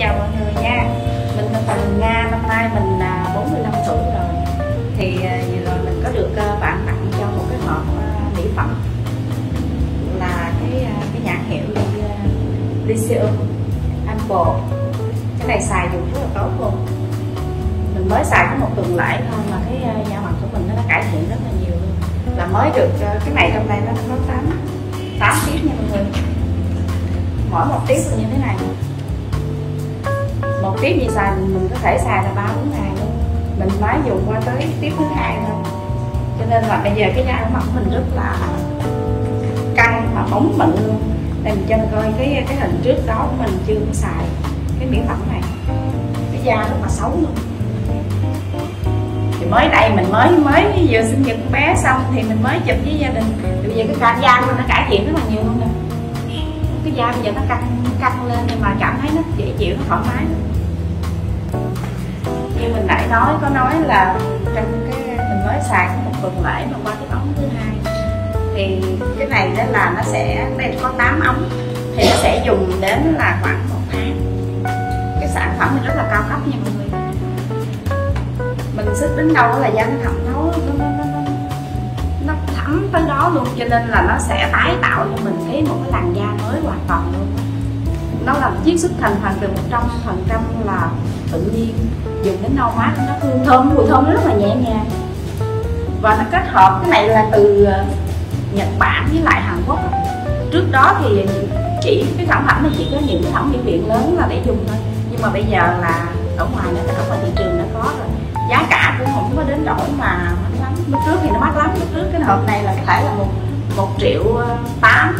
chào mọi người nha. Mình là Thành Nga, năm nay mình là 45 tuổi rồi. Thì à, vừa rồi mình có được à, bạn tặng cho một cái hộp à, mỹ phẩm Là cái cái nhãn hiệu như à, Lyceum Cái này xài dùng rất là tốt luôn. Mình mới xài có một tuần lễ thôi mà cái da mặt của mình nó đã cải thiện rất là nhiều luôn. Là mới được cái này trong đây nó có 8 8 tiết nha mọi người. Mỗi một tiết như thế này một tiếp như xài mình có thể xài là ba bốn ngày luôn. Mình mới dùng qua tới tiếp thứ hai thôi. Cho nên là bây giờ cái da mặt mình rất là căng mà bóng mịn luôn. Đây mình cho mình coi cái cái hình trước đó của mình chưa có xài cái mỹ phẩm này. Cái da rất là xấu luôn. Thì mới đây mình mới mới vừa sinh nhật bé xong thì mình mới chụp với gia đình. Thì bây giờ cái da của nó cải thiện rất là nhiều luôn nè. Cái da bây giờ nó căng căng lên nhưng mà cảm thấy nó dễ chịu nó thoải mái. Như mình nãy nói có nói là trong cái mình mới sạc một tuần lễ mà qua cái ống thứ hai. Thì cái này đó là nó sẽ đây có 8 ống. Thì nó sẽ dùng đến là khoảng một tháng. Cái sản phẩm này rất là cao cấp nha mọi người. Mình sức đến đâu là da nó thẩm thấu nó, nó, nó, nó, nó thấm tới đó luôn. Cho nên là nó sẽ tái tạo cho mình cái một cái làn da mới hoàn toàn luôn nó là chiết xuất thành phần từ một trăm phần trăm là tự nhiên. Dùng đến nâu mát nó hương thơm mùi thơm nó rất là nhẹ nhàng. Và nó kết hợp cái này là từ ờ, Nhật Bản với lại Hàn Quốc. Trước đó thì chỉ cái sản phẩm này chỉ có những cái thẩm mỹ viện lớn là để dùng thôi. Nhưng mà bây giờ là ở ngoài này ở ngoài thị trường đã có rồi. Giá cả cũng không có đến đổi mà lắm. Lúc trước thì nó mắc lắm. Lúc trước cái hộp này là có thể là một một triệu ờ, tám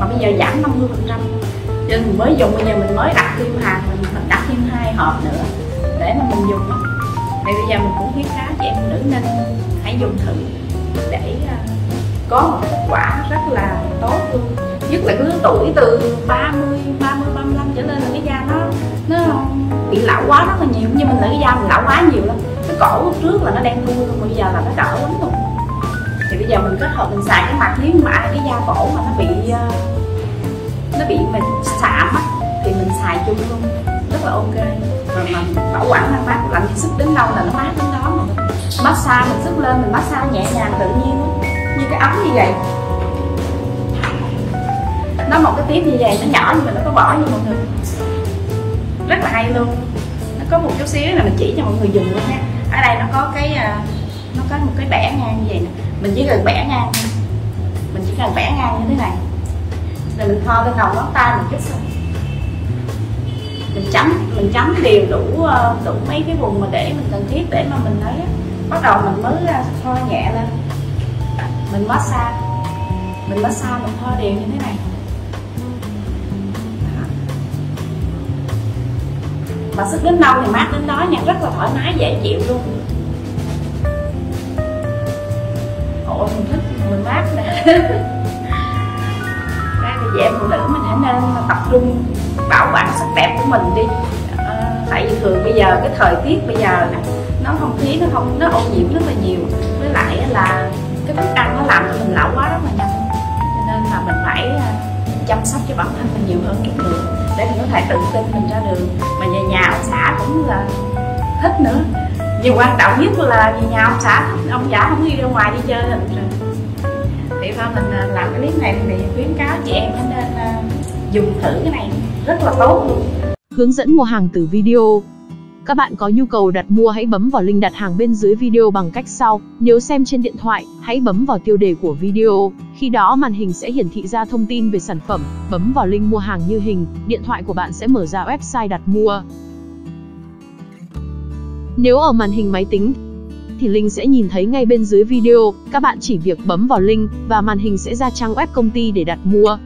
mà bây giờ giảm 50 phần trăm. Cho nên mình mới dùng bây giờ mình mới đặt thêm hàng mình, mình đặt thêm hai hộp nữa để mà mình dùng. Thì bây giờ mình cũng khuyến cáo chị em nữ nên hãy dùng thử để à, có một kết quả rất là tốt luôn. Nhất là cái lứa tuổi từ 30, 30, 35 trở lên là cái da nó nó bị lão quá rất là nhiều. Nhưng mình là cái da mình lão quá nhiều lắm. Cái cổ trước là nó đen thui luôn bây giờ là nó đỡ lắm luôn thì bây giờ mình kết hợp mình xài cái mặt nếu mà cái da cổ mà nó bị ờ, nó bị mình sạm á, thì mình xài chung luôn. Rất là ok. Rồi mà bảo quản ngăn mát lạnh sức đến đâu là nó mát đến đó mà. Massage mình sức lên, mình massage nhẹ nhàng tự nhiên. Như cái ấm như vậy. Nó một cái tiếp như vậy, nó nhỏ nhưng mà nó có bỏ như mọi người. Rất là hay luôn. Nó có một chút xíu là mình chỉ cho mọi người dùng luôn nha. Ở đây nó có cái ờ, nó có một cái bẻ ngang như vậy nè mình chỉ cần bẻ ngang thôi. Mình chỉ cần bẻ ngang như thế này. Rồi mình thoa lên đầu ngón tay một chút xong mình chấm mình chấm đều đủ ờ, đủ mấy cái vùng mà để mình cần thiết để mà mình lấy bắt đầu mình mới ờ, thoa nhẹ lên. Mình massage. Mình massage, mình thoa đều như thế này. Mà sức đến đâu thì mát đến đó nha. Rất là thoải mái, dễ chịu luôn. Mình thích mình mát nè. Ra thì chị em phụ nữ mình hãy nên tập trung bảo quản sắc đẹp của mình đi. À, tại vì thường bây giờ cái thời tiết bây giờ nè nó không khí nó không nó ô nhiễm rất là nhiều. Với lại là cái thức ăn nó làm cho mình lão quá rất là nhanh. Cho nên là mình phải ờ, chăm sóc cho bản thân mình nhiều hơn chút nữa để mình có thể tự tin mình ra đường. Mà về nhà ông xã cũng là thích nữa nhưng quan trọng nhất là về nhà ông xã ông xã không đi ra ngoài đi chơi rồi thì thôi mình à, làm cái clip này thì khuyến cáo chị em nên à, dùng thử cái này rất là tốt luôn hướng dẫn mua hàng từ video các bạn có nhu cầu đặt mua hãy bấm vào link đặt hàng bên dưới video bằng cách sau. Nếu xem trên điện thoại, hãy bấm vào tiêu đề của video. Khi đó màn hình sẽ hiển thị ra thông tin về sản phẩm. Bấm vào link mua hàng như hình, điện thoại của bạn sẽ mở ra website đặt mua. Nếu ở màn hình máy tính, thì link sẽ nhìn thấy ngay bên dưới video. Các bạn chỉ việc bấm vào link và màn hình sẽ ra trang web công ty để đặt mua.